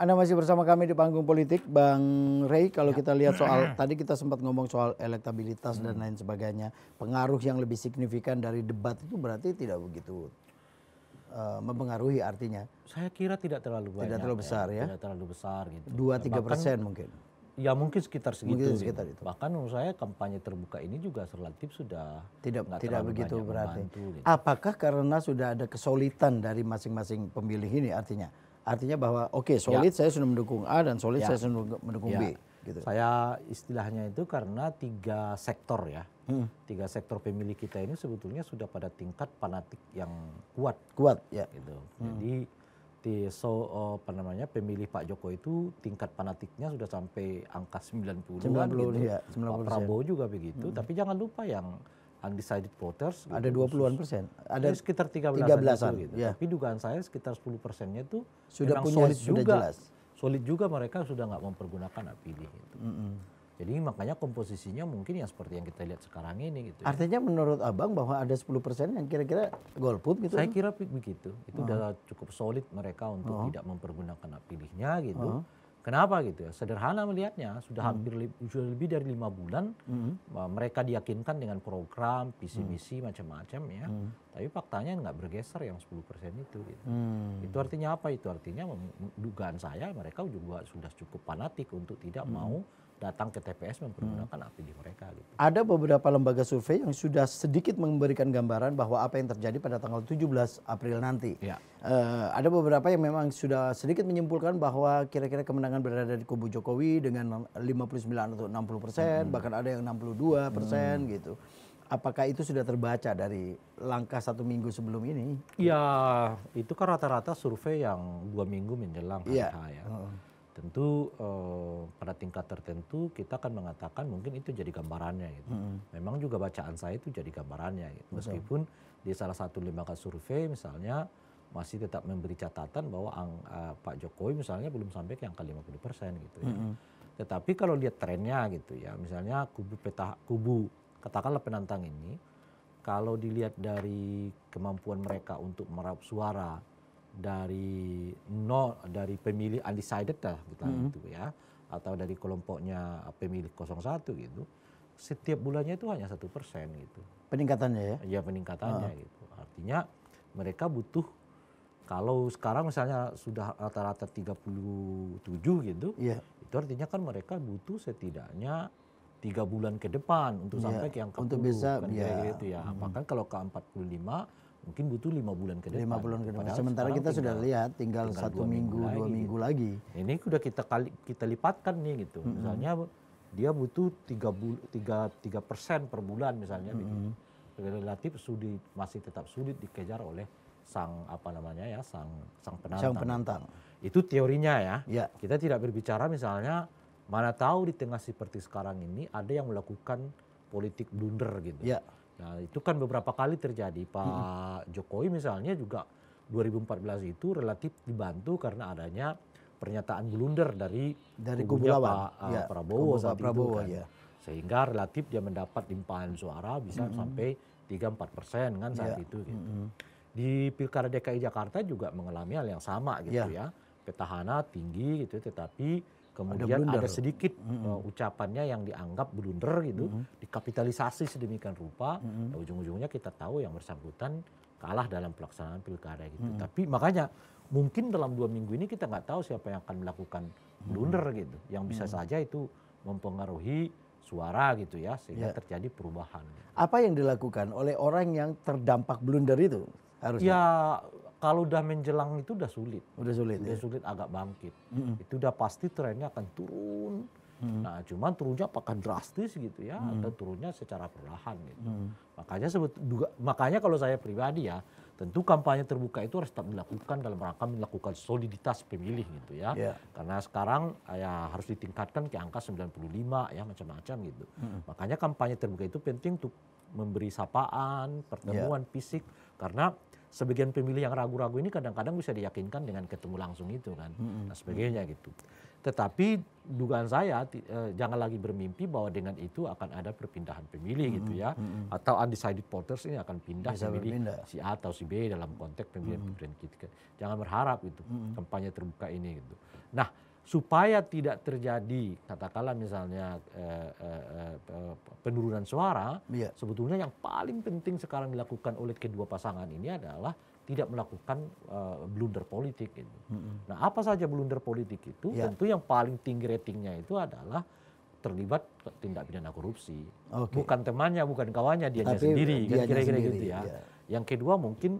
Anda masih bersama kami di panggung politik, Bang Ray. Kalau kita lihat soal tadi kita sempat ngomong soal elektabilitas dan lain sebagainya, pengaruh yang lebih signifikan dari debat itu berarti tidak begitu uh, mempengaruhi artinya. Saya kira tidak terlalu banyak. Tidak terlalu besar ya? Tidak terlalu besar gitu. Dua tiga persen mungkin. Ya mungkin sekitar segitu. Mungkin sekitar gitu. itu. Bahkan menurut saya kampanye terbuka ini juga relatif sudah tidak tidak begitu berarti. membantu, gitu. Apakah karena sudah ada kesulitan dari masing-masing pemilih ini artinya? Artinya bahwa oke solid saya sudah mendukung A dan solid Ya. saya sudah mendukung Ya. B gitu. Saya istilahnya itu karena tiga sektor ya, Hmm. tiga sektor pemilih kita ini sebetulnya sudah pada tingkat fanatik yang kuat Kuat ya. gitu. Hmm. Jadi di so eh, apa namanya pemilih Pak Joko itu tingkat fanatiknya sudah sampai angka 90 90, gitu. iya, 90%. Pak Prabowo juga begitu, tapi jangan lupa yang undecided voters Ada gitu, 20-an persen. ada Ada sekitar 13 13-an, gitu. ya. Tapi dugaan saya sekitar 10 persennya itu Sudah punya- solid sudah juga. jelas. Solid juga mereka sudah nggak mempergunakan hak pilih gitu. Mm-mm. Jadi makanya komposisinya mungkin yang seperti yang kita lihat sekarang ini gitu. ya. Artinya menurut Abang bahwa ada 10 persen yang kira-kira golput gitu? Saya kira begitu. Itu udah cukup solid mereka untuk tidak mempergunakan hak pilihnya gitu. Kenapa gitu ya? Sederhana melihatnya, sudah hampir li- sudah lebih dari lima bulan uh, mereka diyakinkan dengan program, visi misi macam-macam ya. Tapi faktanya nggak bergeser yang 10% itu. Gitu. Hmm. Itu artinya apa? Itu artinya dugaan saya mereka juga sudah cukup fanatik untuk tidak mau datang ke TPS mempergunakan hak pilih mereka gitu. Ada beberapa lembaga survei yang sudah sedikit memberikan gambaran bahwa apa yang terjadi pada tanggal 17 April nanti. Ya. Eh, ada beberapa yang memang sudah sedikit menyimpulkan bahwa kira-kira kemenangan berada di kubu Jokowi dengan 59 atau 60 persen, bahkan ada yang 62 persen gitu. Apakah itu sudah terbaca dari langkah satu minggu sebelum ini? Ya itu kan rata-rata survei yang dua minggu menjelang hari Iya. H ya. Tentu eh, pada tingkat tertentu kita akan mengatakan mungkin itu jadi gambarannya gitu. Memang juga bacaan saya itu jadi gambarannya gitu. Meskipun di salah satu lembaga survei misalnya masih tetap memberi catatan bahwa ang- eh, Pak Jokowi misalnya belum sampai ke angka 50 persen gitu ya. Tetapi kalau lihat trennya gitu ya, misalnya kubu peta kubu katakanlah penantang ini, kalau dilihat dari kemampuan mereka untuk meraup suara dari no dari pemilih undecided lah kita gitu ya, atau dari kelompoknya pemilih 01 gitu, setiap bulannya itu hanya satu persen gitu, Peningkatannya ya? ya peningkatannya gitu. Artinya mereka butuh kalau sekarang misalnya sudah rata-rata 37 gitu, Iya. itu artinya kan mereka butuh setidaknya tiga bulan ke depan untuk Iya, sampai ke angka untuk 40, bisa, kan ya. kira-kira itu ya. Bahkan kalau ke 45 mungkin butuh lima bulan ke depan. Lima bulan ke depan. Padahal Sementara kita sudah tinggal- lihat tinggal, tinggal satu dua minggu, minggu dua lagi minggu gitu. lagi. Ini sudah kita kali kita lipatkan nih gitu. Misalnya dia butuh tiga bul tiga tiga persen per bulan misalnya begitu. Relatif sulit masih tetap sulit dikejar oleh sang apa namanya ya sang sang penantang. Sang penantang. Itu teorinya ya. Ya. Kita tidak berbicara misalnya mana tahu di tengah seperti sekarang ini ada yang melakukan politik blunder gitu. Ya. Nah, itu kan beberapa kali terjadi. Pak Jokowi misalnya juga 2014 itu relatif dibantu karena adanya pernyataan blunder dari Dari kubu lawan. Pak Ya, Prabowo Pak itu Prabowo, kan. ya. Sehingga relatif dia mendapat limpahan suara bisa sampai 3-4 persen kan saat Ya, itu gitu. Di Pilkada DKI Jakarta juga mengalami hal yang sama gitu Ya. ya. Petahana tinggi gitu tetapi kemudian blunder. ada, sedikit uh, ucapannya yang dianggap blunder gitu, dikapitalisasi sedemikian rupa, dan ujung-ujungnya kita tahu yang bersangkutan kalah dalam pelaksanaan pilkada gitu. Tapi makanya mungkin dalam dua minggu ini kita nggak tahu siapa yang akan melakukan blunder gitu, yang bisa saja itu mempengaruhi suara gitu ya, sehingga Ya. terjadi perubahan. Apa yang dilakukan oleh orang yang terdampak blunder itu? Harusnya. Ya kalau udah menjelang itu udah sulit. Udah sulit udah ya. sulit agak bangkit. Itu udah pasti trennya akan turun. Nah, cuman turunnya apakah drastis gitu ya, atau turunnya secara perlahan gitu. Makanya sebut duga- makanya kalau saya pribadi ya, tentu kampanye terbuka itu harus tetap dilakukan dalam rangka melakukan soliditas pemilih gitu ya. Ya. Karena sekarang ya harus ditingkatkan ke angka 95 ya macam-macam gitu. Makanya kampanye terbuka itu penting untuk memberi sapaan, pertemuan fisik Karena sebagian pemilih yang ragu-ragu ini kadang-kadang bisa diyakinkan dengan ketemu langsung itu kan, dan sebagainya gitu. Tetapi dugaan saya eh, jangan lagi bermimpi bahwa dengan itu akan ada perpindahan pemilih gitu ya, atau undecided voters ini akan pindah Bisa memilih berpindah. si A atau si B dalam konteks pemilihan presiden kita. Jangan berharap itu kampanye terbuka ini gitu. Nah supaya tidak terjadi katakanlah misalnya eh, eh, eh, penurunan suara, Iya. sebetulnya yang paling penting sekarang dilakukan oleh kedua pasangan ini adalah tidak melakukan eh, blunder politik gitu. Nah apa saja blunder politik itu? Ya. Tentu yang paling tinggi ratingnya itu adalah terlibat tindak pidana korupsi. Oke. Bukan temannya, bukan kawannya, dia sendiri, kan kira-kira gitu ya. iya. Yang kedua mungkin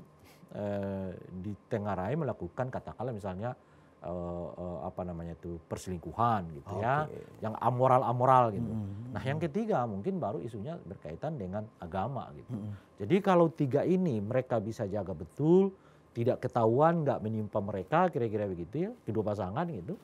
eh, ditengarai melakukan katakanlah misalnya eh, eh, apa namanya itu perselingkuhan gitu ya, Oke. yang amoral-amoral gitu. Nah yang ketiga mungkin baru isunya berkaitan dengan agama gitu. Jadi kalau tiga ini mereka bisa jaga betul, tidak ketahuan, nggak menimpa mereka, kira-kira begitu ya, kedua pasangan gitu.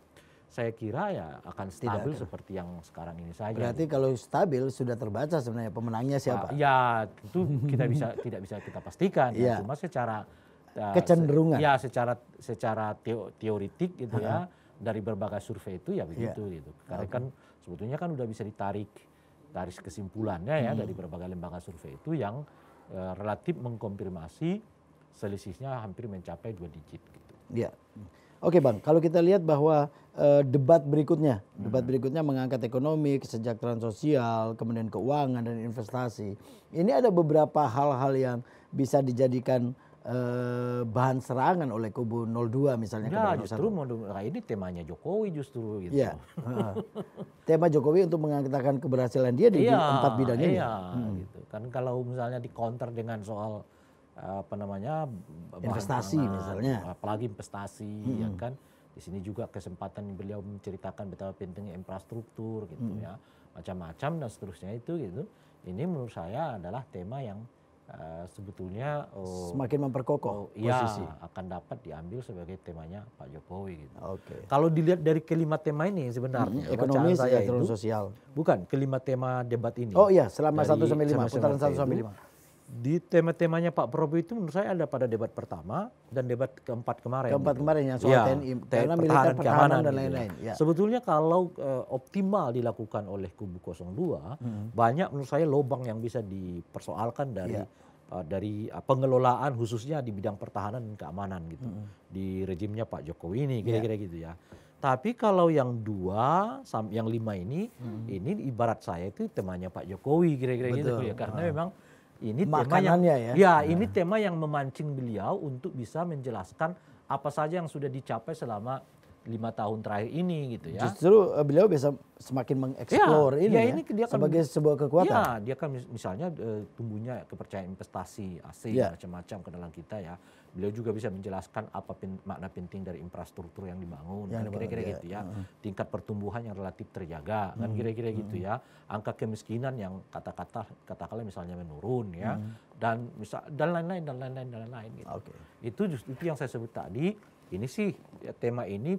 Saya kira ya akan stabil seperti yang sekarang ini saja. Berarti kalau stabil sudah terbaca sebenarnya pemenangnya siapa? Ya, tentu kita bisa tidak bisa kita pastikan. ya. Iya. Cuma secara uh, Kecenderungan. se- ya, secara secara teo- teoritik gitu ya dari berbagai survei itu ya begitu Iya. gitu. Karena kan sebetulnya kan udah bisa ditarik dari kesimpulannya ya Hmm. dari berbagai lembaga survei itu yang uh, relatif mengkonfirmasi selisihnya hampir mencapai dua digit gitu. Iya. Oke bang, kalau kita lihat bahwa eh, debat berikutnya, debat berikutnya mengangkat ekonomi, kesejahteraan sosial, kemudian keuangan dan investasi. Ini ada beberapa hal-hal yang bisa dijadikan eh, bahan serangan oleh kubu 02 misalnya. Ya justru nah, ini temanya Jokowi justru gitu. Iya. Heeh. Tema Jokowi untuk mengatakan keberhasilan dia di, di empat bidang ini. Iya, gitu. Kan kalau misalnya di counter dengan soal apa namanya Investasi misalnya. apalagi investasi ya kan. Di sini juga kesempatan beliau menceritakan betapa pentingnya infrastruktur gitu ya, macam-macam dan seterusnya itu gitu. Ini menurut saya adalah tema yang sebetulnya oh, Semakin memperkokoh oh, iya, posisi. akan dapat diambil sebagai temanya Pak Jokowi gitu. Oke. Kalau dilihat dari kelima tema ini sebenarnya Hmm, Ekonomi, saya itu sosial. bukan kelima tema debat ini. Oh iya, selama 1 sampai 5, sama-sama putaran 1 itu, sampai 5. Di tema-temanya Pak Prabowo itu menurut saya ada pada debat pertama dan debat keempat kemarin. Keempat gitu. kemarin yang soal Iya, TNI, TNI, karena militer, pertahanan, pertahanan, dan gitu ya. lain-lain, ya. Sebetulnya kalau eh, optimal dilakukan oleh kubu 02, banyak menurut saya lubang yang bisa dipersoalkan dari Iya. eh, dari eh, pengelolaan khususnya di bidang pertahanan dan keamanan gitu. Di rejimnya Pak Jokowi ini Iya. kira-kira gitu ya. Tapi kalau yang dua, yang lima ini, ini ibarat saya itu temanya Pak Jokowi kira-kira gitu ya. Karena memang ini tema yang, ya. ya ini tema yang memancing beliau untuk bisa menjelaskan apa saja yang sudah dicapai selama lima tahun terakhir ini gitu ya. Justru eh, beliau bisa semakin mengeksplor Ya, ini ya, ya, ini dia kan- sebagai sebuah kekuatan. Ya, dia kan mis- misalnya eh, tumbuhnya kepercayaan investasi asing Ya. macam-macam ke dalam kita ya. Beliau juga bisa menjelaskan apa pen- makna penting dari infrastruktur yang dibangun, Yang kan kira-kira dibangun, gitu ya. Tingkat pertumbuhan yang relatif terjaga, kan kira-kira gitu ya. Angka kemiskinan yang kata-kata katakanlah misalnya menurun ya. Dan misal dan lain-lain dan lain-lain dan lain-lain gitu. Oke. Itu justru itu yang saya sebut tadi. Ini sih ya, tema ini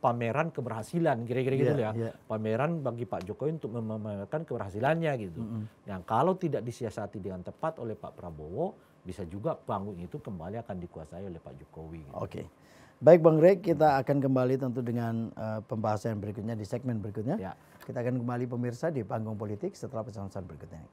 pameran keberhasilan kira-kira gitu Iya, ya. iya. Pameran bagi Pak Jokowi untuk memamerkan keberhasilannya gitu. Yang kalau tidak disiasati dengan tepat oleh Pak Prabowo, bisa juga panggung itu kembali akan dikuasai oleh Pak Jokowi. gitu. Oke. Baik Bang Rey, kita akan kembali tentu dengan eh, pembahasan berikutnya di segmen berikutnya. Ya. Kita akan kembali pemirsa di panggung politik setelah pesan-pesan berikutnya.